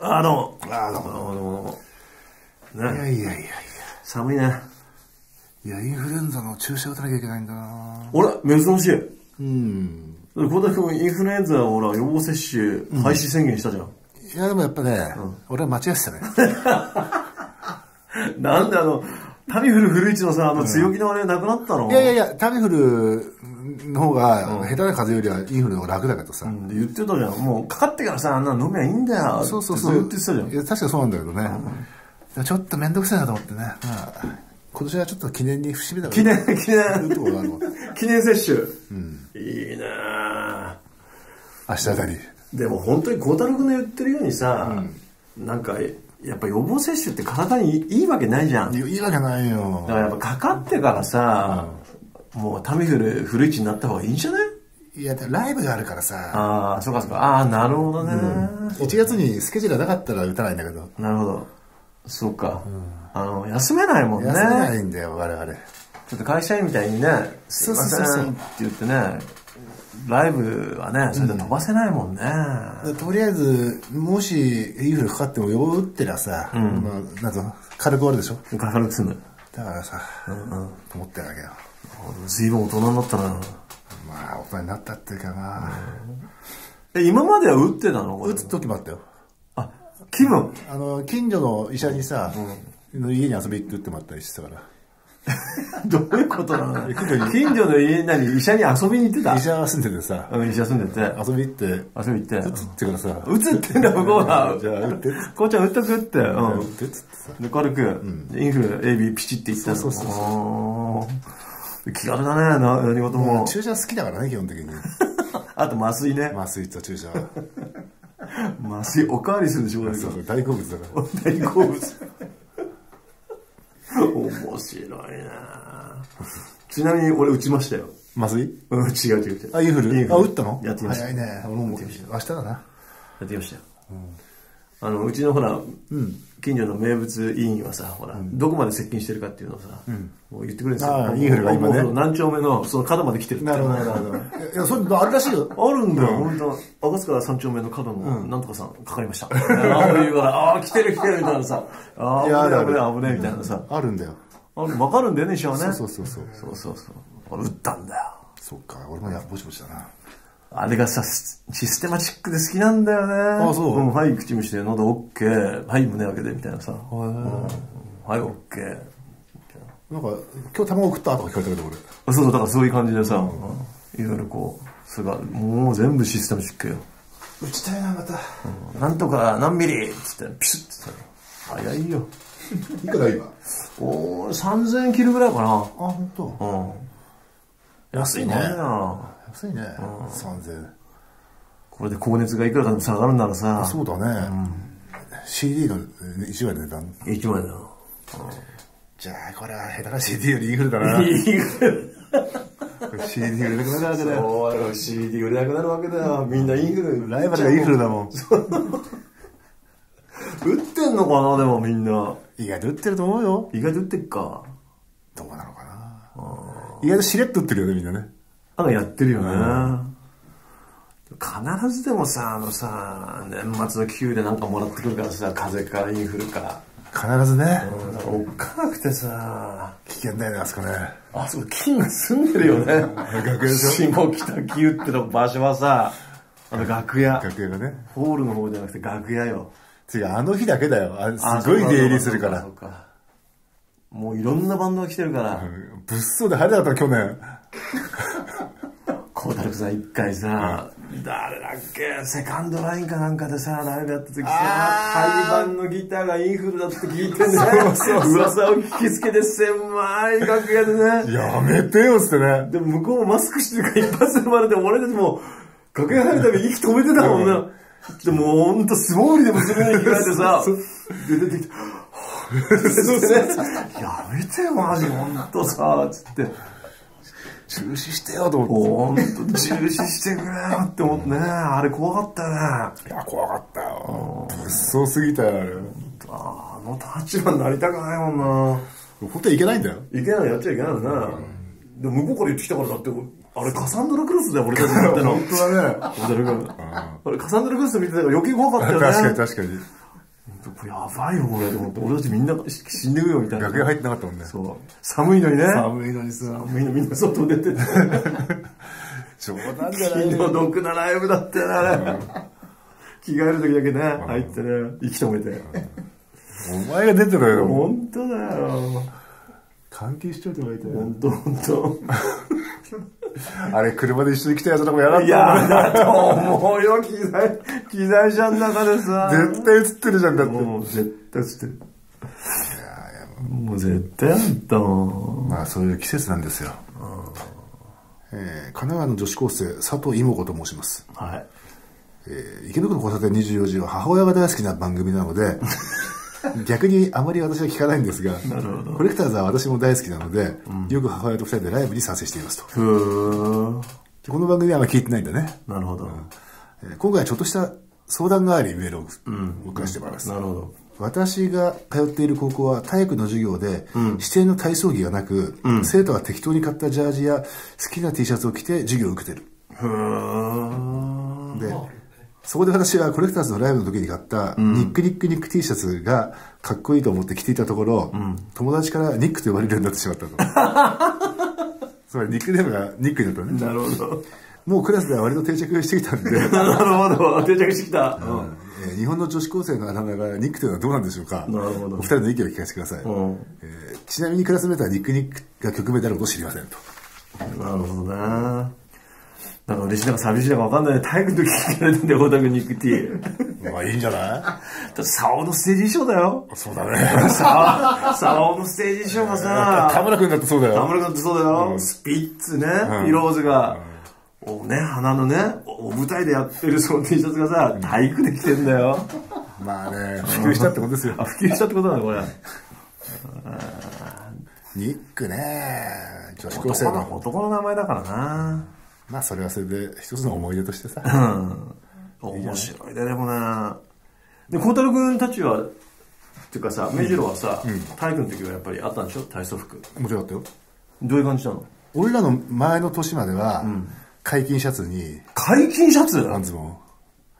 あ、どうも。ああ、どうも。どうもどうもどうも。いやね。いやいやい寒いね。や。いや、インフルエンザの注射打たなきゃいけないんだな俺、珍しい。うん。小田君、インフルエンザ、ほら、予防接種、廃止宣言したじゃん。いや、でもやっぱね、俺は間違えてたね。なんであの、タミフル古市のさ、あの強気のあれなくなったの？いやいやいや、タミフルの方が、下手な風邪よりはインフルの方が楽だけどさ。うん言ってたじゃん。もう、かかってからさ、あんなの飲みゃいいんだよ。そうそうそう。言ってたじゃんい。や、確かにそうなんだけどね。いやちょっとめんどくさいなと思ってね。まあ、今年はちょっと記念に節目だから。記念、記念。記念接種。いいね明日あたり。でも本当に孝太郎君の言ってるようにさ、なんか、やっぱ予防接種って体にいいわけないじゃん。だいいいわけないよ。からやっぱかかってからさ、もうタミフル古市になった方がいいんじゃない？いや、ライブがあるからさ、ああ、そうかそうか。ああ、なるほどね、1月にスケジュールがなかったら打たないんだけど、なるほど。そうか。あの、休めないもんね。休めないんだよ、我々。ちょっと会社員みたいにね、すいませそうそうそうんって言ってね、ライブはね、それで飛ばせないもんね。でとりあえず、もしインフルかかっても予防打ってりゃさ、まあ、なんと軽く終わるでしょ？かかるく。だからさ、と思ってるわけよ。随分大人になったな。まあ、大人になったっていうかな、え、今までは打ってたの？打つ時もあったよ。あ、気分。あの、近所の医者にさ、家に遊び行って打ってもらったりしてたから。どういうことなの？近所の家なに医者に遊びに行ってた？医者住んでてさ、うん医者住んでて。遊び行って、遊び行って。打つってからさ、打つってんだ、向こうが。じゃあ打ってこうちゃん打っとくって。う打っん。てっつってさ。で、軽く、インフル、AB ピチって言ったの。そうそうそうそう。気軽だね、な何事も。注射好きだからね、基本的に。あと麻酔ね。麻酔と注射は。麻酔おかわりするでしょ、そうそう、大好物だから。大好物。面白いなちなみに俺打ちましたよ。麻酔？うん、違う違う違う。あ、インフル？あ、打ったの？やってみました。早いね。俺も明日だな。やってみましたよ。あの、うちのほら、近所の名物委員はさ、ほら、どこまで接近してるかっていうのをさ、もう言ってくれるんですよ。インフルが今ね何丁目の、その角まで来てるって。なるほど、なるほど。いや、それ、あるらしいよ。あるんだよ、本当赤塚三丁目の角の、なんとかさん、かかりました。ああ、言うから、ああ、来てる来てるみたいなさ、ああ、危ねえ危ねえ危ねえみたいなさ、あるんだよ。あるわかるんだよね、医者はね。そうそうそう。そうそうそう。俺打ったんだよ。そうか、俺もや、ぼちぼちだな。あれがさ、シシステマチックで好きなんだよね。あそう？うん、はい、口見して、喉 OK。はい、胸開けて、みたいなさ。うんはい、OK。なんか、今日卵食った？とか聞かれたけど、俺。そうそう、だからそういう感じでさ、うんいろいろこう、それが、もう全部システマチックよ。打ちたいな、また。なんとか何ミリっつって、ピシッてさ、早いよ。いくら今？おー、3000円切るぐらいかな。あ、本当。うん。安いね。安いね。3000円。これで高熱がいくらか下がるならさ、そうだね。CD の1割で値段。1万円だよ。じゃあ、これは下手な CD よりインフルだな。いいぐらい CD 売れなくなるわけだよ。そう CD 売れなくなるわけだよ。みんなインフル。ライバルがインフルだもん。打ってんのかなでもみんな。意外と打ってると思うよ。意外と打ってっか。どうなのかな。意外としれっと打ってるよね、みんなね。なんかやってるよね。必ずでもさ、あのさ、年末の給でなんかもらってくるからさ、風邪かインフルか。必ずね。おっかなくてさ、危険だよね、あそこね。あ、そう、金が住んでるよね。楽屋でしょ下北急っての場所はさ、あの楽屋。楽屋がね。ホールの方じゃなくて楽屋よ。違う、あの日だけだよ。ああすごい出入りするからそう。かもういろんなバンドが来てるから、物騒で派手だった、去年。さん一回さ、誰だっけ、セカンドラインかなんかでさ、ライブやった時さ、対バンのギターがインフルだって聞いてね、噂を聞きつけて狭い楽屋でね、やめてよ、つってね。でも向こうもマスクしてるから一発でバレて、俺たちも楽屋入るたび息止めてたもんな。でもほんと素潜りでもするように聞かれてさ、で出てきて、やめてよマジほんとさ、つって。中止してよ、と思って。中止してくれよって思ってね、あれ怖かったよね。いや、怖かったよ。物騒すぎたよ、あれ。あの立場になりたくないもんな。本当はいけないんだよ。いけないやっちゃいけないよな。でも向こうから言ってきたからだって、あれカサンドラクロスだよ、俺たちだっての。本当だね。あれカサンドラクロス見てたから余計怖かったよね。確かに確かに。やばいよ、これ、と思って。俺たちみんな死んでくよ、みたいな。楽屋入ってなかったもんね。そう。寒いのにね。寒いのにさ。寒いのみんな外出てて。冗談じゃない気の毒なライブだったよね、あれ。着替える時だけね、入ってね、息止めて。お前が出てろよ。本当だよ。関係しちゃうとか言って。本当本当。あれ、車で一緒に来たやつとかやらんいやだと思うよ、機材、機材車の中でさ。絶対映ってるじゃん、だって。もう絶対映ってる。もう絶対あった。まあ、そういう季節なんですよ。えー神奈川の女子高生、佐藤妹子と申します。はい。えー池袋交差点24時は母親が大好きな番組なので、逆にあまり私は聞かないんですが、コレクターズは私も大好きなので、よく母親と二人でライブに参戦していますと。ふー。この番組はあんま聞いてないんだね。なるほど。えー今回はちょっとした相談がありメールを送らせてもらいます。なるほど。私が通っている高校は体育の授業で指定の体操着がなく、生徒が適当に買ったジャージや好きな T シャツを着て授業を受けてる。ふー。で、そこで私はコレクターズのライブの時に買ったニックニックニック T シャツがかっこいいと思って着ていたところ、友達からニックと呼ばれるようになってしまったと。つまりニックネームがニックになったね。なるほど。もうクラスでは割と定着してきたんで、なるほど。定着してきた。えー日本の女子高生のあだ名がニックというのはどうなんでしょうかなるほどお二人の意見を聞かせてください。うん。えーちなみにクラスメートはニックニックが曲名であることを知りませんと。なるほどな。なんか嬉しいだか寂しいだか分かんないね。体育の時聞かれてんだよ、オタクニックティー。まあいいんじゃない？だって、サオのステージ衣装だよ。そうだね。サオ、サオのステージ衣装がさ、田村君だってそうだよ。田村君ってそうだよ。スピッツね、ピローズが、おね、花のね、おお舞台でやってるその T シャツがさ、体育で着てんだよ。まあね、普及したってことですよあ、。普及したってことだね、これ。ニックね、女子高生の。男の名前だからな。まあそれはそれで一つの思い出としてさ。面白いね、でもね。で、孝太郎君たちは、っていうかさ、目白はさ、体育の時はやっぱりあったんでしょ？体操服。もちろんだったよ。どういう感じなの？俺らの前の年までは、解禁シャツに解禁シャツ？半ズボン。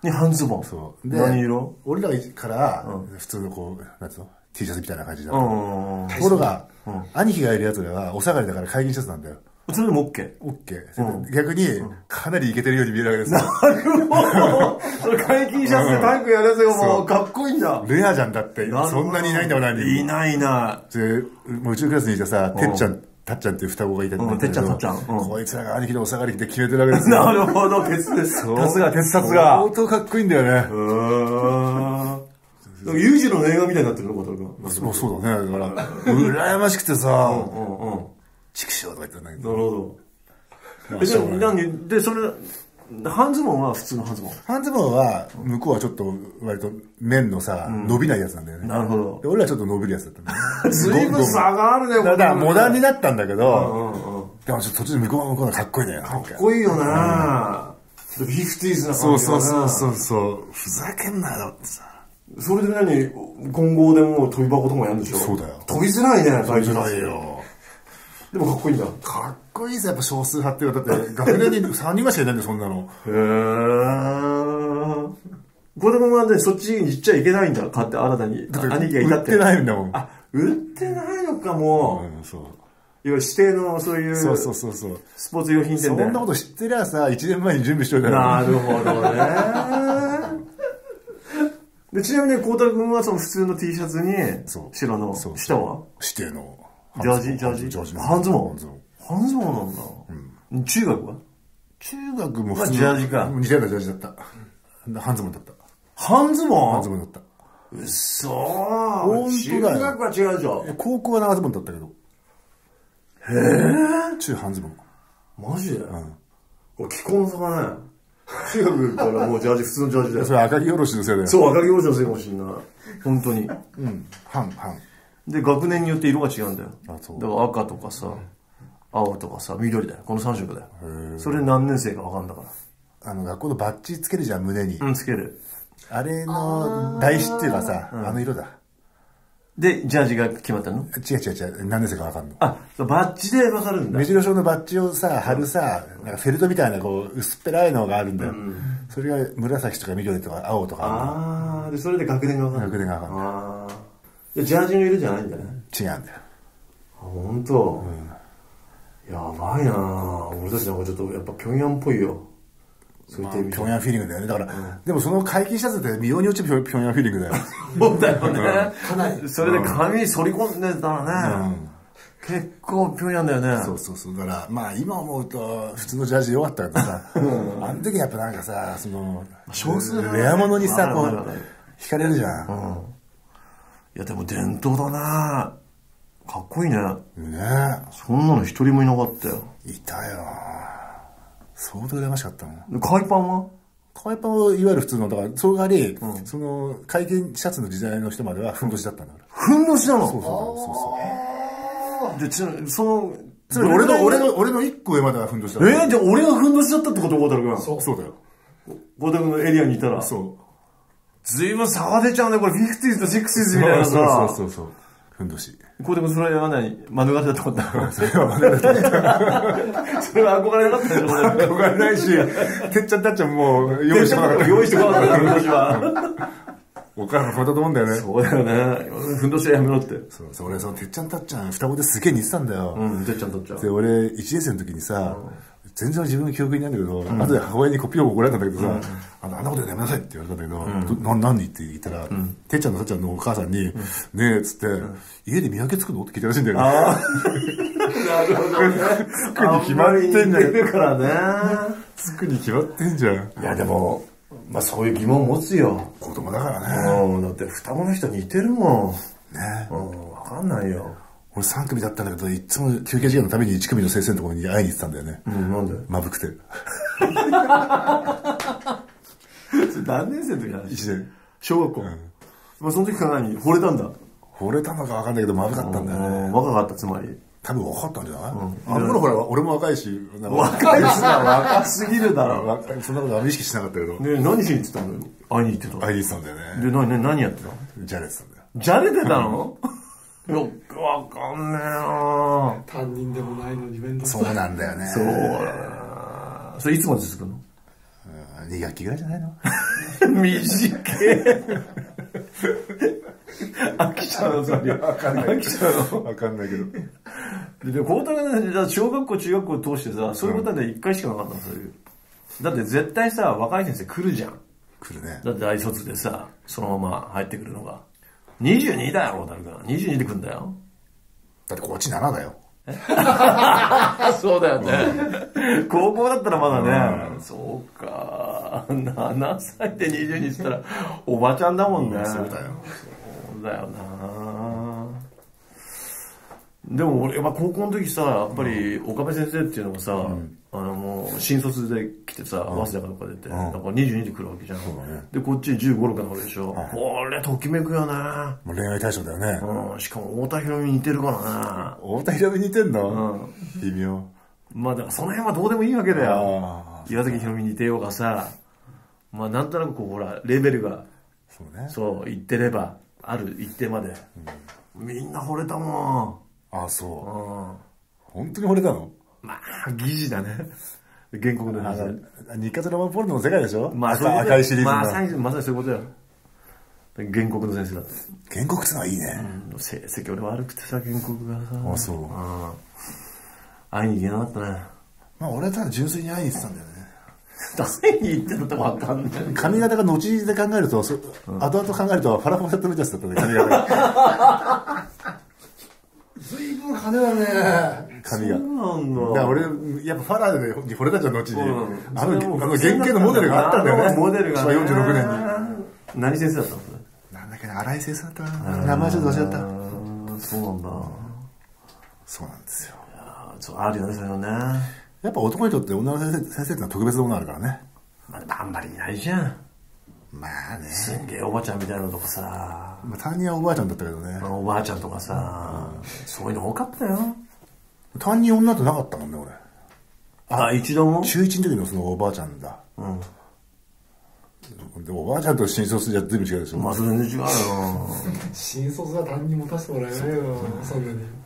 に半ズボン。そう。何色？俺らから、普通のこう、なんつうの ?T シャツみたいな感じだった。うん。ところが、兄貴がいるやつらはお下がりだから解禁シャツなんだよ。それでも OK。オッケー。逆に、かなりイケてるように見えるわけですよ。なるほど。それ解禁シャツで体育やるやつがもうかっこいいんだ。レアじゃんだって。そんなにいないんだもん、いないいなで、もううちのクラスにいたさ、てっちゃん、たっちゃんっていう双子がいたんだけどうんてっちゃんたっちゃんうんこいつらが兄貴のお下がり着て決めてるわけですい。よ。なるほど、鉄、鉄が、鉄札が。相当かっこいいんだよね。うーん。裕次郎の映画みたいになってるの、孝太郎君。もうそうだね。だから、羨ましくてさ、うんうん。畜生とか言ってたんだけど。なるほど。え、でも、何で、それ、半ズボンは普通の半ズボン？半ズボンは、向こうはちょっと、割と、面のさ、伸びないやつなんだよね。なるほどで俺らはちょっと伸びるやつだったんだよね。ずいぶん差があるね、だから、モダンにななったんだけうんうど、んうん。でもちょっと途中で向こうは向こうのかっこいいね。かっこいいよなフィフティーズなそう感じだなそうそうそうそう。ふざけんなよってさ。それで何？今後でもう飛び箱とかもやるんでしょ？そうだよ飛びづらいね、大じゃ事ないよ。でもかっこいいんだ。へかっこいいさ、やっぱ少数派っていうか、だって、学年に3人がしかいないんだよ、そんなの。ー。子供はね、そっちに行っちゃいけないんだ。買って新たに。だって兄貴がいたって。売ってないんだもん。あ、売ってないのかも。うん、そう。いわ指定のそういうそうそうそうそう。スポーツ用品そ店で。んなこと知ってりゃさ、1年前に準備しといたら。なるほどね。でちなみに、孝太郎君はその普通の T シャツにそう、白の下は？指定の。ジャージジャージジャージ。半ズボン半ズボン。なんだ。中学は？中学もまあジャージか似たようなジャージだった。半ズボンだった。半ズボン？半ズボンだった。うっそー。本当だよ中学は違うでしょ。え高校は長ズボンだったけど。へえ。中半ズボン。マジで？うん。これ気候の差がね。中学からもうジャージ、普通のジャージだよそ。れ赤木おろしのせいだよ。そう、赤木王子のせいかもしれない。本当に。うん。半、半。で、学年によって色が違うんだよ。だから赤とかさ、青とかさ、緑だよ。この3色だよ。それ何年生か分かんだから。あの、学校のバッジつけるじゃん、胸に。うん、つける。あれの台紙っていうかさ、あの色だ。で、ジャージが決まったの？違う違う違う、何年生かわかんの。あ、バッジで分かるんだ目。白状のバッジをさ、貼るさ、なんかフェルトみたいなこう、薄っぺらいのがあるんだよ。それが紫とか緑とか青とかああ、で、それで学年が分かる。学年が分かるジャージの色じゃないんだね。違うんだよ。あ、本当？やばいなあ俺たちなんかちょっとやっぱ平壌っぽいよ。そういまあ、った意味で。平壌フィーリングだよね。だから、でもその解禁したって美容に落ちる平壌フィーリングだよ。そうだよね。それで髪に反り込んでたらね。うん結構平壌だよね。そうそうそう。だから、まあ今思うと、普通のジャージ弱かったけどさ、あの時やっぱなんかさ、その、少数派レア物にさ、こう惹かれるじゃん。いやでも伝統だなかっこいいね。ねそんなの一人もいなかったよ。え、いたよ。相当羨ましかったもん。で海パンは？カイパンはいわゆる普通の、だから、それがあり、その、会見シャツの時代の人まではふんどしだったんだから。ふんどしなの？そうそうそうそう。で、ちなみにその、つまり俺の、俺の、俺の一個上まではふんどしだった。えー、じゃあ俺がふんどしだったってこと小太郎君。そうそうだよ。小太郎君のエリアにいたら。そう。ずいぶん差が出ちゃうね、これ、50s と 60s みたいなさ。そうそうそうそう。ふんどし。これでもそれは何免れたってことだ。それはまだそれは憧れなかったでしょ、これ。憧れないし、てっちゃんたっちゃんもう用意してこなかった。用意してこなかった、ふんどしは。お母さんこれだと思うんだよね。そうだよね。ふんどしはやめろって。そう、そう俺、そのてっちゃんたっちゃん、双子ですげえ似てたんだよ。うん、てっちゃんとっちゃう。で、俺、1年生の時にさ、全然自分の記憶にないんだけど、後で母親にコピーを怒られたんだけどさ、あの、あんなことやめなさいって言われたんだけど、どな、何って言ったら、てっちゃんのたっちゃんのお母さんに、ねえ、つって、家で見分けつくの？って聞いたらしいんだよね。なるほどね。つくに決まってんじゃんからね。つくに決まってんじゃん。いや、でも、まあそういう疑問持つよ。子供だからね。うん、だって双子の人似てるもねん。うん、わかんないよ。俺3組だったんだけど、いつも休憩時間のために1組の先生のところに会いに行ってたんだよね。うん、なんで？まぶくて。何年生の時の話？1年。小学校。まあその時から何惚れたんだ。惚れたのか分かんないけど、まぶかったんだよね。うん若かった、つまり。多分分かったんじゃない、あの頃ほら、俺も若いし、若いしな、若すぎるだろ。そんなことあんまり意識しなかったけど、ね何しに行ってたの？会いに行ってた。会いに行ってたんだよね。で、何、何何やってたの？じゃれてたんだよ。じゃれてたの？よくわかんねえな担任でもないのに面倒くそうさい。なんだよね。そうだなそれいつまで続くの？うん。2学期ぐらいじゃないの？短い。飽きちゃうの、それ。飽きちゃうの。分かんないけど。で、で、高等が小学校、中学校通してさ、そういうことで一回しかなかったの、そういう。だって絶対さ、若い先生来るじゃん。来るね。だって大卒でさ、そのまま入ってくるのが。22だよ、ロータル君。22で来るんだよ。だってこっち7だよ。そうだよね。高校だったらまだね。そうか。7歳で20にしたら、おばちゃんだもんね。そうだよ。そうだよなでも俺、やっぱ高校の時さ、やっぱり岡部先生っていうのもさ、あのもう新卒で来てさ、早稲田かどっか出て、なんか22で来るわけじゃん。で、こっち15、6なわけでしょ。これときめくよね。もう恋愛対象だよね。うん、しかも太田博美似てるから太田博美似てんの？うん微妙。な。まあだからその辺はどうでもいいわけだよ。岩崎宏美似てようがさ、まあなんとなくこうほら、レベルが、そうね。そう、言ってれば、ある一定まで。みんな惚れたもあ。そう。うん。本当に惚れたの？まあ、疑似だね。原告のあ話の、日活ロマンポルノの世界でしょ？まあ、そういうこと赤いシリーズまさの。に、まさにそういうことよ。原告の先生だって。原告ってのはいいね。うん成績俺悪くてさ、原告がさ。あそううん。会いに行けなかったね。まあ俺はただ純粋に会いに行ってたんだよね。誰に行ってるとわかんない。髪型が後で考えると、そ後々考えるとファラファラトルジャスだったね、髪型が。随分派手だね。髪が。そうなんだ。俺、やっぱファラーに惚れたじゃん、後に。うんあの、あの原型のモデルがあったんだよね。モデルがね。昭和46年に。何先生だったの？なんだっけな、荒井先生だったかな。名前ちょっと忘れちゃった。うんそうなんだ。そうなんですよ。あそうあるよね、そういうのね。やっぱ男にとって女の先生先生ってのは特別なものあるからね。まあ、あんまりいないじゃん。まあね。すんげえおばちゃんみたいなのとかさ、まあ、担任はおばあちゃんだったけどね。おばあちゃんとかさ、そういうの多かったよ。担任女ってなかったもんね、俺。あ、一度も？中1の時のそのおばあちゃんだ。うん。でおばあちゃんと新卒じゃ随分違うでしょ。まあ、全然違うよ。新卒は担任持たせてもらえないよ、そんなに。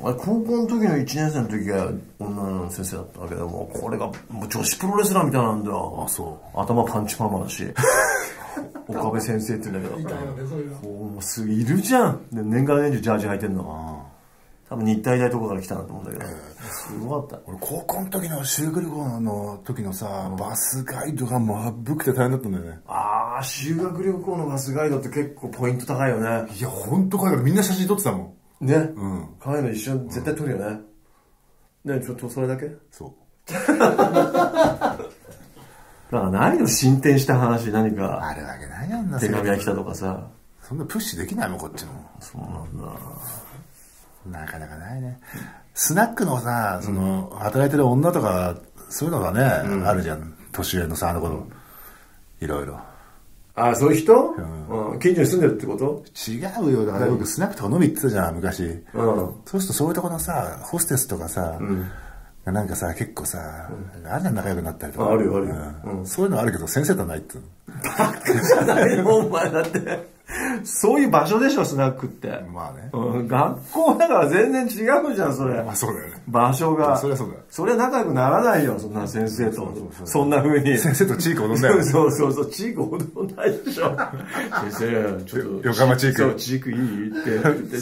俺高校の時の1年生の時が女の先生だったわけどもこれがもう女子プロレスラーみたいなんだよ。あそう。頭パンチパーマだし。岡部先生って言うんだけど。いたよねそういうのもうすぐいるじゃん。で年がら年中ジャージ履いてんの。多分日体大とかから来たなと思うんだけど。すごかった。俺高校の時の修学旅行の時のさ、バスガイドがまぶくて大変だったんだよね。ああ修学旅行のバスガイドって結構ポイント高いよね。いや本当かいからみんな写真撮ってたもんね。うん。可愛いの一緒に絶対撮るよね。ねちょっとそれだけ？そう。だから何の？進展した話何か。あるわけないやんな手紙が来たとかさ。そんなプッシュできないもんこっちも。そうなんだ。なかなかないね。スナックのさその、働いてる女とかそういうのがね、あるじゃん。年上のさあの頃、いろいろ。ああそういう人、うん、近所に住んでるってこと？違うよ。だから僕スナックとか飲み行ってたじゃん昔、うん。そうするとそういうとこのさホステスとかさ、なんかさ結構さ、あるじゃん仲良くなったりとか。ああるよあるよ。うん。そういうのあるけど先生とはないって。じゃないよお前だってそういう場所でしょスナックって、まあねうん、学校だから全然違うじゃんそれまあそうだよね場所がそりゃそうだそれは仲良くならないよそんな先生とそんな風に先生とチーク踊んだよそうそうそう、チーク踊んないでしょ。先生、ちょっと。横浜チークそう、チークいいって言って。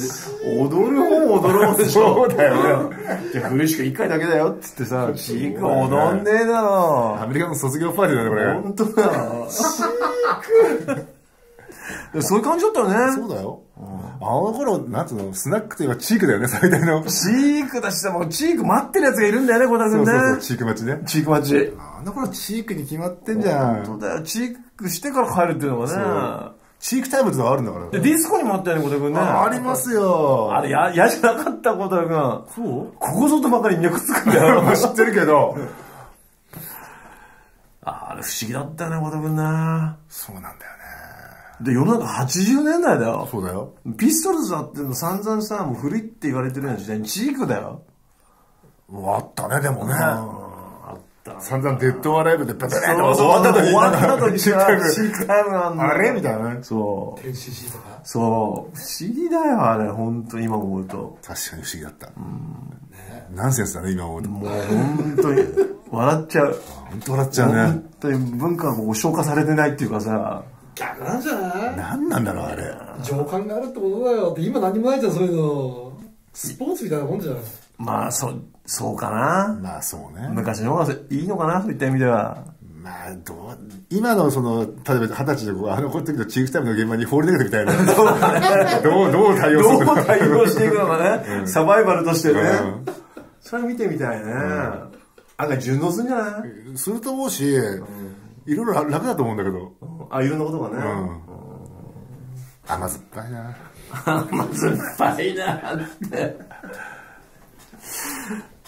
踊る方も踊ろうでしょ。そうだよね。じゃあ、古しく一回だけだよって言ってさ、チーク踊んねえだろア。メリカの卒業パーティーだねこれ本当だよ。チーク。そういう感じだったよね。そうだよ、あの頃なんつうのスナックといえばチークだよね最大のチークだしさ、もうチーク待ってるやつがいるんだよね、小田君そうそうそうね。チーク待ちねチーク待ち。あの頃チークに決まってんじゃんそうだよ、チークしてから帰るっていうのがね。チークタイムズはあるんだからで、ディスコにもあったよね、小田君ね。あありますよあれ、や、嫌じゃなかったことだが、そう？ここぞとばかりにくっつくんだよ。知ってるけどああれ不思議だったよね、小田君な。そうなんだよねで、世の中80年代だよ。そうだよピストルズだっての散々さ、もう古いって言われてるような時代にチークだよ。あったねでもねあった。散々デッドアライブでペペペ終わった後に終わった後にチークタイムチークタイムなんあれみたいなねそう。10cc とか？そう。不思議だよ、あれ、本当今思うと。確かに不思議だったナンセンスだね今思うともう本当に、笑っちゃう。本当笑っちゃうね本当に文化が消化されてないっていうかさ、逆なんじゃない？何なんだろうあれ。情感があるってことだよ。って今何もないじゃんそういうの。スポーツみたいなもんじゃんまあ、そ、そうかな。まあそうね。昔の方がいいのかな、そういった意味では。まあどう今のその例えば二十歳でこうあの時のチークタイムの現場に放り投げてみたいな。どうどう対応すどうるのか。対応していくのかね、サバイバルとしてね。うん。それ見てみたいね。案外順応するんじゃない？すると思うし、いろいろ楽だと思うんだけど、あ、いろんなことがね。うん、甘酸っぱいな。甘酸っぱいな。って。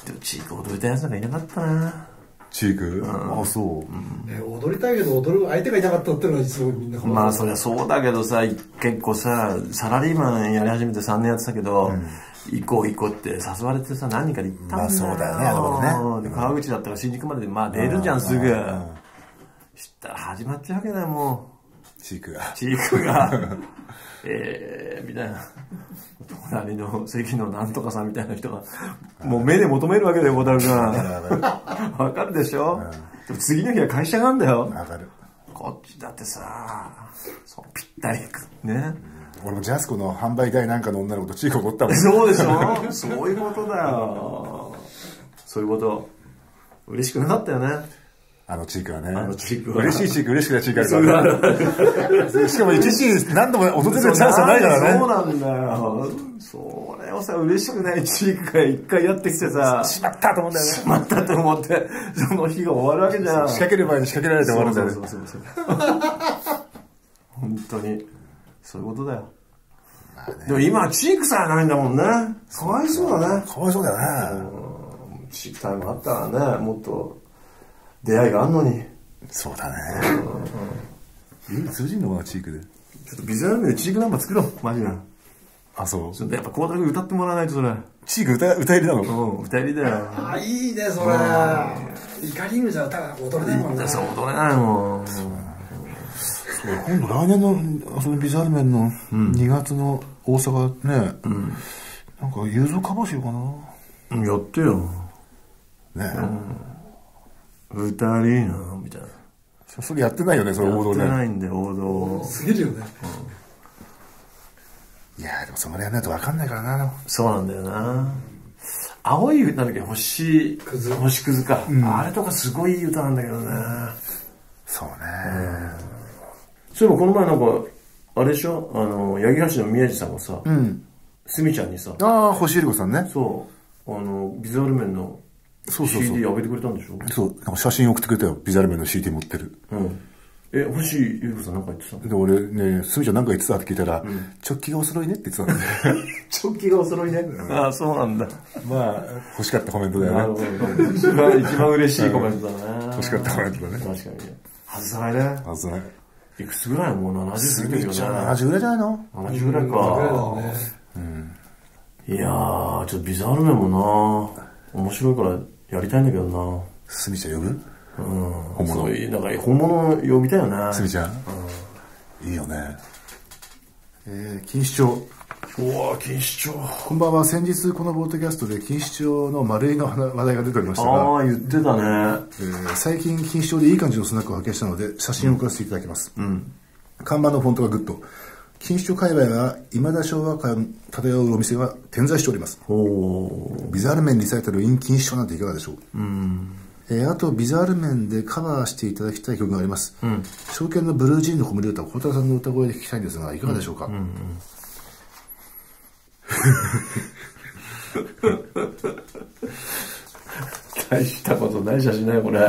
でも、チーク踊りたいやつなんかいなかったな。チーク、あそう、え踊りたいけど踊る相手がいなかったっていうのがすごいみんなまあ、そりゃそうだけどさ、結構さ、サラリーマンやり始めて3年やってたけど、行こう行こうって誘われてさ、何人かで行ったんだよ。まあそうだよねあの頃ね。で川口だったら新宿までで、まあ出るじゃん、すぐ。たら始まっちゃうわけだよ、もチークがう。チークが、えー、みたいな。隣の席のなんとかさんみたいな人が、もう目で求めるわけだよ、小田君。わかるでしょ、でも次の日は会社があんだよ。わかるこっちだってさ、そうぴったりく。ね。俺もジャスコの販売台なんかの女の子とチーク怒ったもんそうでしょ？そういうことだよ。そういうこと。嬉しくなかったよね。あのチークはね。あのチークは。嬉しいチーク嬉しくないチークあそうるからしかも一日何度も訪れるチャンスはないからね。そうなんだよ。それをさ、嬉しくないチークが一回やってきてさ、しまったと思うんだよね。しまったと思って、その日が終わるわけじゃん。仕掛ける前に仕掛けられて終わるんだよね。そうそうそうそう。本当に、そういうことだよ。でも今はチークさえないんだもんね。かわいそうだね。かわいそうだよね。チークタイムあったらね、もっと出会いがあんのに。そうだね指通じんのかなチークでちょっとビジュアルでチークナンバー作ろう、マジで。あそうちょっとやっぱ光沢歌ってもらわないとそれ。チーク歌歌入りなの？うん、二人だよ。あいいねそれ怒りんじゃ歌が踊れないもんねそう踊れないもん。今度来年のそのビジュアル面の2月の大阪ね、なんか雄三カバーしようかな。やってよ。ね二人の、みたいな。え。それやってないよね、それ王道やってね。ないんで、王道。すぎるよね。いやーでもそのやらないとわかんないからな。そうなんだよな。青い、なんだっけ、星、屑星屑か、あれとかすごいいい歌なんだけどね。そうね。そういえばこの前なんか、あれでしょ？あの、八木橋の宮地さんがさ、うん。すみちゃんにさ、ああ、星入子さんね。そう、あの、ビジュアル面のそうそうそう CD あげてくれたんでしょ？そう、なんか写真送ってくれたよ。ビザルメンの CD 持ってる。うん。え、星ゆう子さんなんか言ってたの？で、俺ね、すみちゃん何か言ってたって聞いたら、直帰がお揃いねって言ってたんで。直帰がお揃いね。ああ、そうなんだ。まあ、欲しかったコメントだなるほよね。ど。一番、一番嬉しいコメントだね。欲しかったコメントだね確かにね。外さないね。あ、そうね。いくつぐらいもう70す過ぎてるよね。みちゃん70ぐらいじゃないの？70ぐらいぐらいだか。ろうね。いやー、ちょっとビザールメンもな面白いからやりたいんだけどなすみちゃん呼ぶ？うん。本物？そういう、なんか本物呼びたいよね。すみちゃんいいよね。えー、錦糸町。うわー、錦糸町。こんばんは。先日このボートキャストで錦糸町の丸いの話題が出ておりましたが、ああ、言ってたね。えー最近錦糸町でいい感じのスナックを発見したので写真を送らせていただきます、看板のフォントがグッド錦糸町界隈は未だ昭和感漂うお店は点在しております。ビザール面リサイタル in 錦糸町なんていかがでしょう、えーあとビザール面でカバーしていただきたい曲があります、証券のブルージーンの子守歌を小太郎さんの歌声で聞きたいんですがいかがでしょうか、大したことない写真だよ、これ。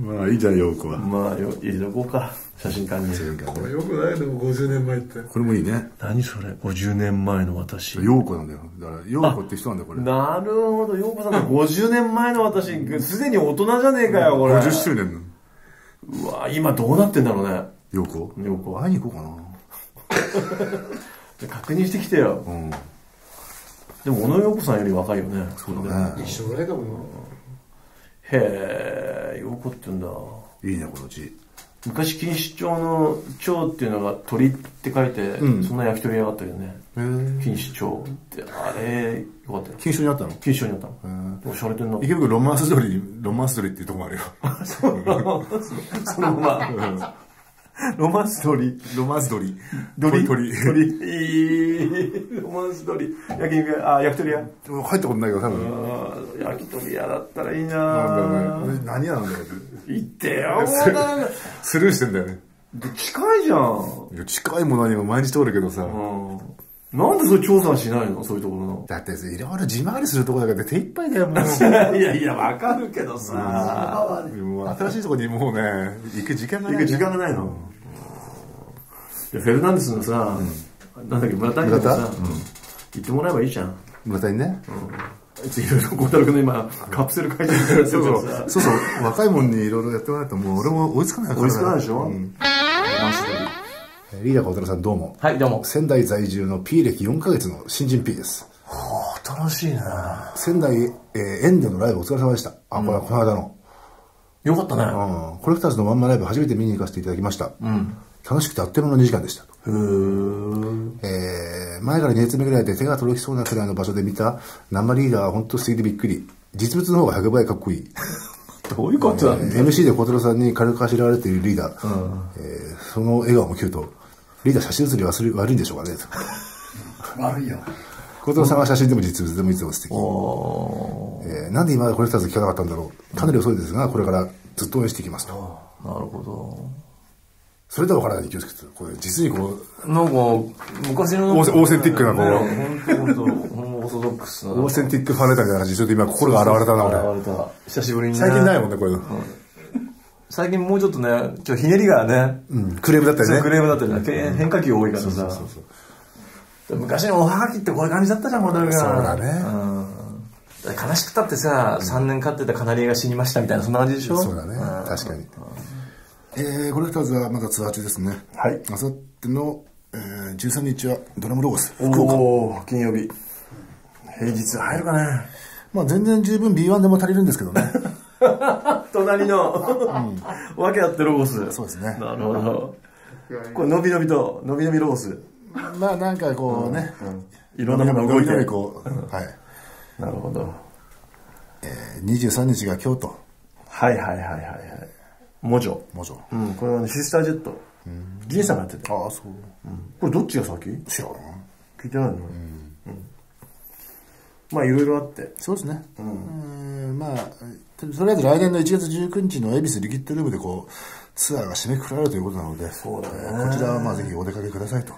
まあいいじゃん陽子はまあ、よ入れとこうか。写真館に。これよくないでも50年前って。これもいいね何それ ?50 年前の私。陽子なんだよだから陽子って人なんだよこれなるほど、ようこさんの50年前の私、すでに大人じゃねえかよ、これ。50周年のうわ今どうなってんだろうね。陽子？陽子会いに行こうかな 確認してきてよ。うんでも、小野洋子さんより若いよね。そうだね一緒ぐらいかもな。へえ、洋子ってんだ。いいねこの字昔、錦糸町の町っていうのが鳥って書いて、うんそんな焼き鳥屋があったよね。へえ錦糸町って、あれ、よかったよ。錦糸町にあったの錦糸町にあったの。おしゃれてんな。池袋ロマンス通りにロマンス通りっていうとこもあるよ そのまま、ロマンス鳥。ロマンス鳥鳥鳥。いい。ロマンス鳥。焼き肉屋、あ、焼き鳥屋。入ったことないけど多分焼き鳥屋だったらいいななんだろうねぁ。何屋なんだよ行ってよ、スルーしてんだよね近いじゃん。いや近いものにも毎日通るけどさうん。なんでそれ調査しないの？そういうところの。だっていろいろ自回りするとこだから手一杯だよもう。いやいや、わかるけどさ。もう新しいとこにもうね行く時間がない行く時間がないの。いやフェルナンデスのさ、なんだっけ、村田にもさ、行ってもらえばいいじゃん。村田にね。あいついろいろ孝太郎君の今、カプセル会社そうそう。そうそう。若いもんにいろいろやってもらうともう俺も追いつかないから。追いつかないでしょ？うん。えーリーダー小太郎さんどうも。はい、どうも。仙台在住の P 歴4ヶ月の新人 P です。楽しいな仙台、えー、園でのライブお疲れ様でした。あこれはこの間の、よかったね。うん。コレクターズのワンマンライブ初めて見に行かせていただきました、楽しくてあっという間の2時間でしたと。へー。えー前から2列目ぐらいで手が届きそうなくらいの場所で見た生リーダーは本当素敵でびっくり。実物の方が100倍かっこいいどういうことだえー MC で小太郎さんに軽くあしらわれているリーダー、えーその笑顔も切るとリーダー写真写り忘れ悪いんでしょうかね。と悪いよ。小太郎さんは写真でも実物でもいつでも素敵、おえーなんで今までコレクターズ聞かなかったんだろう。かなり遅いですがこれからずっと応援していきますと。ーなるほそれでは分からないで気をつけてこれ実にこうど。なんか、昔の。オーセンティックなこう。ね本当本当。オーソドックスな。オーセンティックファンレターみたいな感じ。でちょっと今心が現れたな俺。現れた。久しぶりにね。最近ないもんねこういうの、最近もうちょっとね、ちょっとひねりがね、うん、クレームだったりね。クレームだったりね、け変化球多いからさ。昔のおはがきってこういう感じだったじゃん、モデルが。そうだね。悲しくたってさ、3年飼ってたカナリアが死にましたみたいな、そんな感じでしょ？そうだね。確かに。えー、コレクターズはまだツアー中ですね。はい。あさっての、えー、13日はドラムロゴス福岡。金曜日。平日入るかね。まあ全然十分 B1 でも足りるんですけどね 隣の、わけあってロゴス。そうですねなるほど。これ、のびのびと、のびのびロゴス。まあなんかこうね、いろんなものが動いてこう、はい。なるほど。えー23日が京都、はいはいはいはいはい。モジョ。もちろん。うん、これはね、シスタージェット。ジンさんがやってて。ああ、そう。これどっちが先知らん。聞いてないのうん。まあいろいろあって。そうですね。うん、まあ、ととりあえず来年の1月19日の恵比寿リキッドルームでこう、ツアーが締めくくられるということなので、そうだねえーこちらはまあぜひお出かけくださいと。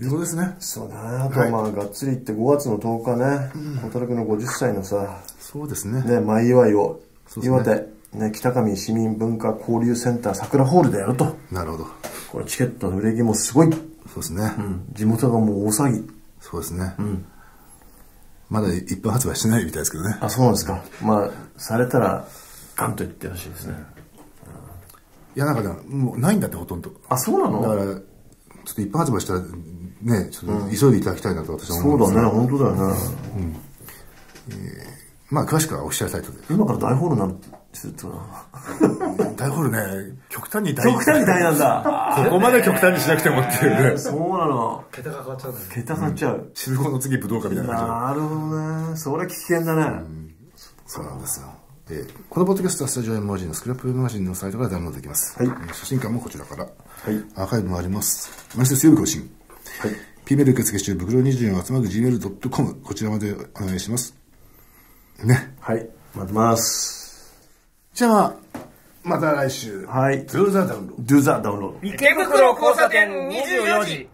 いうことですね。そうだね。あとはまあ、がっつり言って5月の10日ね、小樽君の50歳のさ、そうですね。ね、前祝いを、ね岩手、ね、北上市民文化交流センター桜ホールでやると。なるほど。これチケットの売れ行きもすごい。そうですね。地元がもう大騒ぎ。そうですね。まだ一般発売してないみたいですけどね。あ、そうなんですか。まあ、されたら、ガンと言ってほしいですね。いや、なんかね、もうないんだってほとんど。あ、そうなの？だから、ちょっと一般発売したら、ね、ちょっと急いでいただきたいなと私はそう思うんですだね、本当だよね。まあ、詳しくはオフィシャルサイトで。今から大ホールになるってするっとな大ホールね、極端に大極端に大なんだ。ここまで極端にしなくてもっていうね。そうなの。桁が変わっちゃうんだよね。桁買っちゃう。集合の次武道館みたいな感じなるほどね。それは危険だね。そうなんですよ。えーこのポッドキャストはスタジオ M マガジンのスクラップマガジンのサイトからダウンロードできます。はいえー写真館もこちらから。はい。アーカイブもあります。毎週水曜日更新。はい。P メール受付中、袋24集まる gmail.com。こちらまでお願いします。ね。はい。待ってます。じゃあまた来週。はい。Do the download. Do the download. 池袋交差点24時